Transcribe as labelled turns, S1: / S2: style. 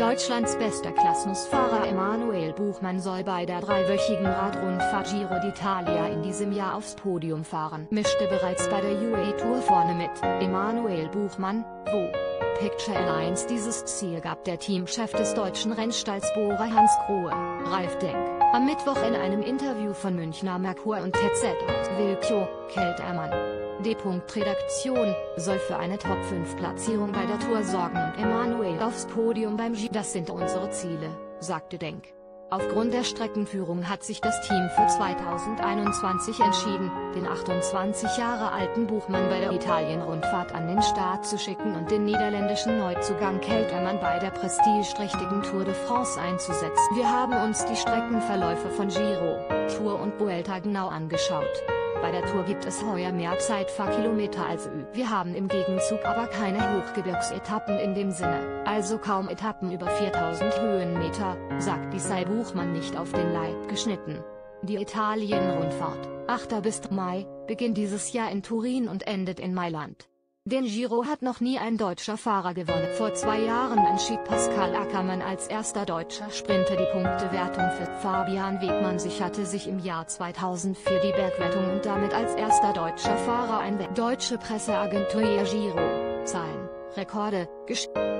S1: Deutschlands bester Klassenfahrer Emanuel Buchmann soll bei der dreiwöchigen Radrundfahrt Giro d'Italia in diesem Jahr aufs Podium fahren. Mischte bereits bei der UAE Tour vorne mit. Emanuel Buchmann, wo Picture Alliance dieses Ziel gab der Teamchef des deutschen Rennstalls Bora Hans Grohe, Ralf Denk, am Mittwoch in einem Interview von Münchner Merkur und TZ aus Wilkio, Keltermann. D. Redaktion, soll für eine Top-5-Platzierung bei der Tour sorgen und Emanuel aufs Podium beim G. Das sind unsere Ziele, sagte Denk. Aufgrund der Streckenführung hat sich das Team für 2021 entschieden, den 28 Jahre alten Buchmann bei der Italien-Rundfahrt an den Start zu schicken und den niederländischen Neuzugang Keltermann bei der prestigeträchtigen Tour de France einzusetzen. Wir haben uns die Streckenverläufe von Giro, Tour und Vuelta genau angeschaut. Bei der Tour gibt es heuer mehr Zeitfahrkilometer als Ü. Wir haben im Gegenzug aber keine Hochgebirgsetappen in dem Sinne, also kaum Etappen über 4000 Höhenmeter, sagt die Sei Buchmann nicht auf den Leib geschnitten. Die Italien-Rundfahrt, 8. bis Mai, beginnt dieses Jahr in Turin und endet in Mailand. Den Giro hat noch nie ein deutscher Fahrer gewonnen. Vor zwei Jahren entschied Pascal Ackermann als erster deutscher Sprinter die Punktewertung für Fabian Wegmann sicherte sich im Jahr 2004 die Bergwertung und damit als erster deutscher Fahrer ein Deutsche Presseagentur Giro, Zahlen, Rekorde, Geschichte.